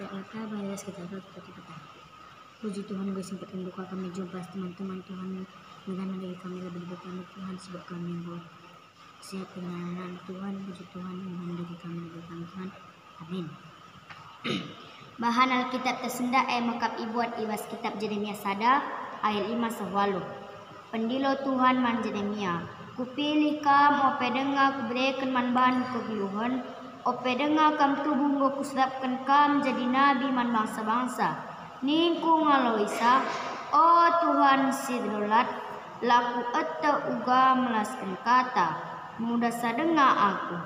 PLK bahaya sekitar kita. Puji Tuhan gue sempat duka kami jumpa teman-teman Tuhan Dengan dari kami lebih kami Tuhan sebab kami gue Siap dengan Tuhan Puji Tuhan Tuhan dari kami lebih kami Tuhan Amin Bahan Alkitab tersenda eh mengkap ibuat ibas kitab Jeremia sada ayat 5 sehwalu. Pendilo Tuhan man Jeremia. Kupilih kam ope dengar kuberikan man ban kegeluhan. Ope dengar kam tubuh ngo kusrapkan kam jadi nabi man bangsa-bangsa. Ningku ngaloisa. Oh Tuhan sidrolat. Laku etta uga melaskan kata. Mudah sadenga aku.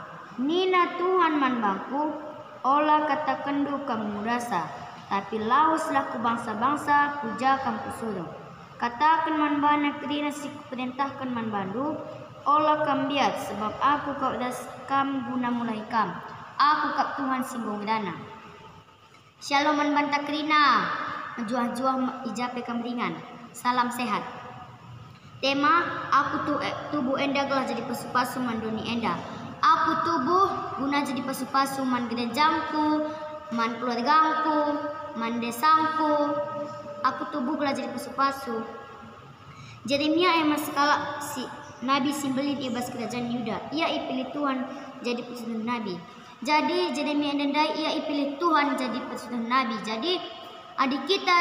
Nina Tuhan man bangku Olah kata kendu kamu rasa, tapi lauslah ku bangsa-bangsa, puja kamu suruh. Katakan man bana negeri nasi perintahkan man bandu, olah kam biat, sebab aku kau das kam guna mulai kam. Aku kap Tuhan simbong dana. Shalom man banta kerina, juah-juah ijape kam ringan. Salam sehat. Tema, aku tu tubuh enda gelah jadi pesu-pasu manduni enda. Aku tubuh guna jadi pasu-pasu man gerejangku, man keluargaku, man desangku. Aku tubuh guna jadi pasu-pasu. Jeremia emas skala si Nabi simbelin ibas kerajaan Yuda. Ia ipilih Tuhan jadi pesuruh Nabi. Jadi Jeremia dan Dai ia ipilih Tuhan jadi pesuruh Nabi. Jadi adik kita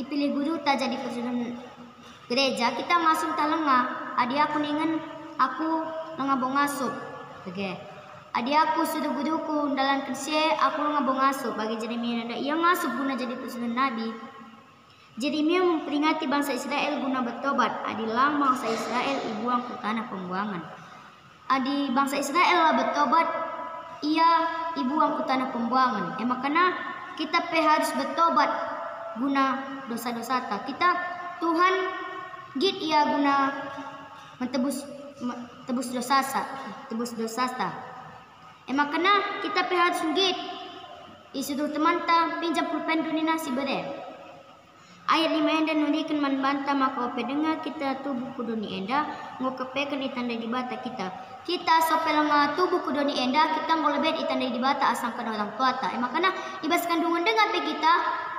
ipilih guru tak jadi pesuruh gereja. Kita masuk talengah. Adik aku ningen aku ngabong asup. Oke. Adi aku sudah guduku dalam kerja aku ngabong asup bagi Jeremia nada ia ngasup guna jadi pesunan Nabi. Jeremia memperingati bangsa Israel guna bertobat. Adilah bangsa Israel ibuang ke tanah pembuangan. Adi bangsa Israel lah bertobat ia ibuang ke tanah pembuangan. Emang karena kita pe harus bertobat guna dosa-dosa ta. Kita Tuhan git ia guna mentebus tebus dosa sa, tebus dosa ta. Emang kena kita pihak sunggit. Isu teman ta pinjam pulpen dunia si bere. Ayat lima enda nulikan man banta maka ope dengar kita tubuh kuduni enda ngokepekan itanda di bata kita. Kita sopel nga tubuh kuduni enda kita ngolebet itanda di bata asang kana orang tua ta. Emang kena ibas kandungan dengar pe kita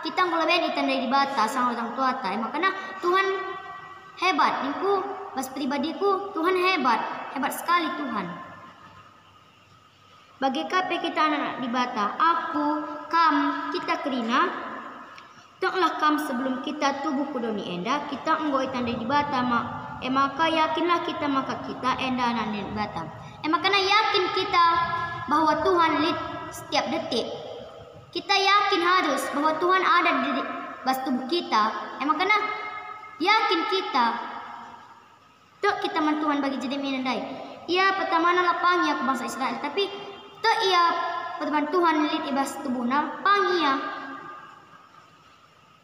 kita ngolebet itanda di bata asang orang tua ta. Emang kena Tuhan hebat niku Bas pribadiku, Tuhan hebat, hebat sekali Tuhan. Bagi kape kita anak di bata, aku, kam, kita kerina, Toklah kam sebelum kita tubuh kudoni enda, kita enggoi tanda di bata mak. Eh maka yakinlah kita maka kita enda anak di bata. Eh makanya yakin kita bahwa Tuhan lid setiap detik. Kita yakin harus bahwa Tuhan ada di bas tubuh kita. Eh makanya yakin kita Tok kita mantuan bagi jadi minandai. Ia pertama nala pangia ke bangsa Israel. Tapi tok ia pertama Tuhan lilit ibas tubuhna pangia.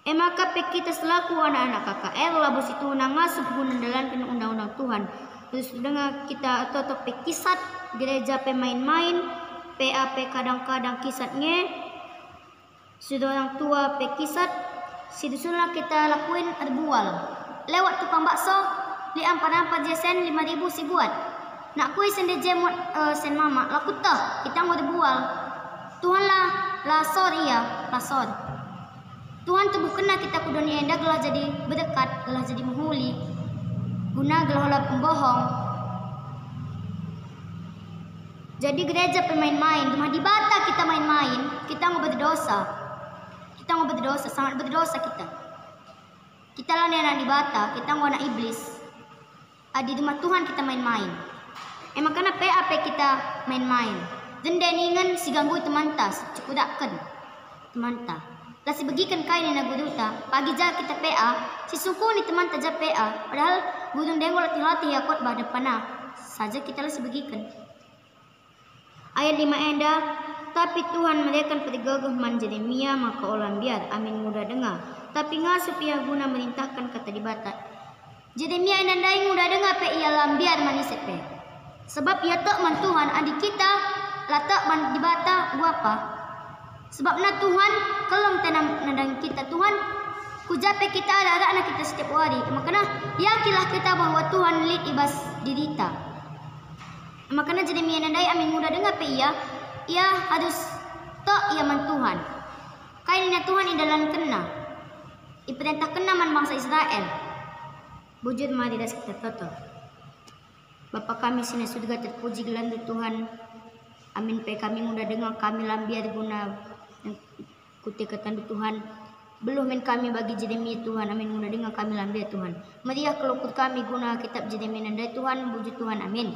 Emaka pe kita selaku anak-anak KKR labus itu ngasup guna dalam undang-undang Tuhan. Terus dengar kita pe kisat gereja pemain-main, PAP kadang-kadang kisatnya. Sudah orang tua pe kisat sidusunlah kita lakuin erbual lewat tukang bakso li ampana apa jesen lima ribu si buat. Nak kui sende jemot uh, sen mama laku tah kita mau dibual Tuhan lah lah sorry ya lah sorry Tuhan tubuh kena kita ku dunia gelah jadi berdekat gelah jadi menghuli guna gelah pembohong jadi gereja pemain-main cuma di bata kita main-main kita mau berdosa kita mau berdosa sangat berdosa kita kita lah anak di bata kita anak iblis Ah, di rumah Tuhan kita main-main. Emang karena PAP kita main-main. Dan si ganggu teman tas, cukup dakkan teman ta. Lah si bagikan kain na guru ta, pagi jaga kita PA, si suku ni teman taja PA, padahal gudung dengo latih-latih yakot pada panah. Saja kita lah si bagikan. Ayat lima enda, tapi Tuhan mereka pergagah man Jeremia maka olam biar. Amin mudah dengar. Tapi ngasup ia guna merintahkan kata di batat Jeremia inandai muda dengar pe ia lambiar maniset pe. Sebab ia tak man Tuhan. Adik kita latak man di bata Sebab na Tuhan kelong tanam nandang kita Tuhan kujape kita ada anak kita setiap hari. Makanya yakinlah kita bahwa Tuhan lid ibas dirita. Makanya Jeremia inandai amin muda dengar pe ia ia harus tak ia man Tuhan. Kain na Tuhan idalan kena. Iperintah kena man bangsa Israel. Bujud mga tidak kita toto. Bapa kami sini surga terpuji gelandu Tuhan. Amin pe kami mudah dengar kami lambiar guna kuti ketandu Tuhan. Belum men kami bagi Jeremia Tuhan. Amin mudah dengar kami lambiar Tuhan. Meriah kelukut kami guna kitab Jeremia dan Tuhan. Bujud Tuhan. Amin.